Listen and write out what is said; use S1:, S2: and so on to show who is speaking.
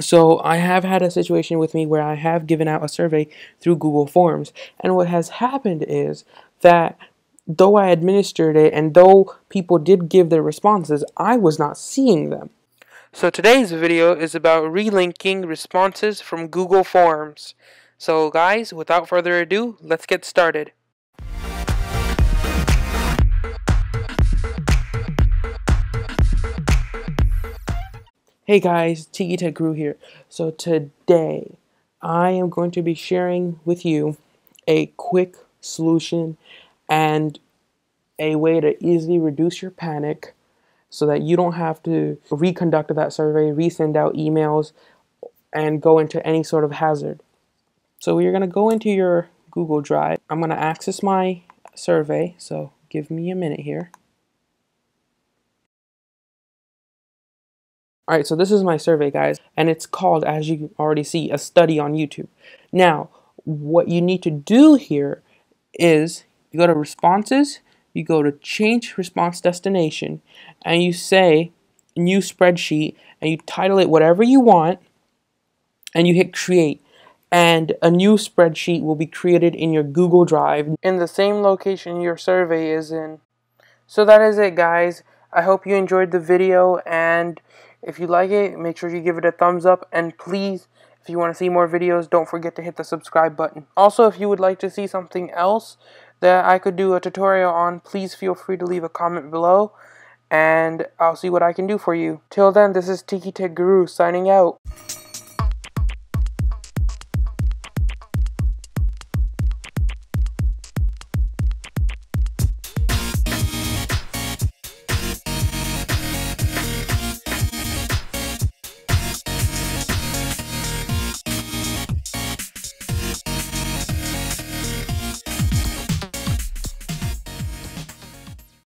S1: So I have had a situation with me where I have given out a survey through Google Forms. And what has happened is that though I administered it and though people did give their responses, I was not seeing them. So today's video is about relinking responses from Google Forms. So guys, without further ado, let's get started. Hey guys, Tiki Tech Guru here. So today I am going to be sharing with you a quick solution and a way to easily reduce your panic so that you don't have to reconduct that survey, resend out emails, and go into any sort of hazard. So you're going to go into your Google Drive. I'm going to access my survey, so give me a minute here. Alright, so this is my survey, guys, and it's called, as you already see, a study on YouTube. Now, what you need to do here is you go to responses, you go to change response destination, and you say new spreadsheet, and you title it whatever you want, and you hit create. And a new spreadsheet will be created in your Google Drive in the same location your survey is in. So that is it, guys. I hope you enjoyed the video and if you like it, make sure you give it a thumbs up. And please, if you want to see more videos, don't forget to hit the subscribe button. Also, if you would like to see something else that I could do a tutorial on, please feel free to leave a comment below. And I'll see what I can do for you. Till then, this is Tiki Tech Guru signing out.